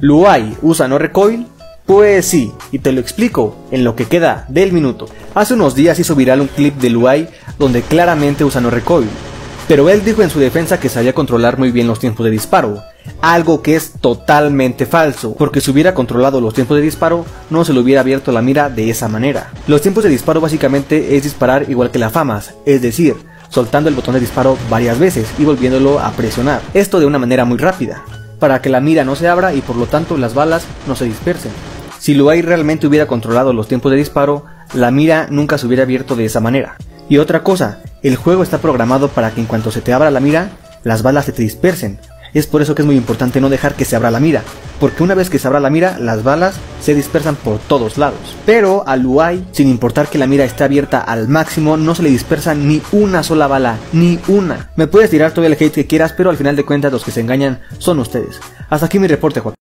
¿Luai usa no recoil? Pues sí, y te lo explico en lo que queda del minuto. Hace unos días hizo viral un clip de Luai donde claramente usa no recoil, pero él dijo en su defensa que sabía controlar muy bien los tiempos de disparo, algo que es totalmente falso, porque si hubiera controlado los tiempos de disparo no se le hubiera abierto la mira de esa manera. Los tiempos de disparo básicamente es disparar igual que la FAMAS, es decir, soltando el botón de disparo varias veces y volviéndolo a presionar, esto de una manera muy rápida, para que la mira no se abra y por lo tanto las balas no se dispersen. Si Luai realmente hubiera controlado los tiempos de disparo, la mira nunca se hubiera abierto de esa manera. Y otra cosa, el juego está programado para que en cuanto se te abra la mira, las balas se te dispersen. Es por eso que es muy importante no dejar que se abra la mira, porque una vez que se abra la mira, las balas se dispersan por todos lados. Pero a Luai, sin importar que la mira esté abierta al máximo, no se le dispersa ni una sola bala, ni una. Me puedes tirar todo el hate que quieras, pero al final de cuentas los que se engañan son ustedes. Hasta aquí mi reporte, Juan.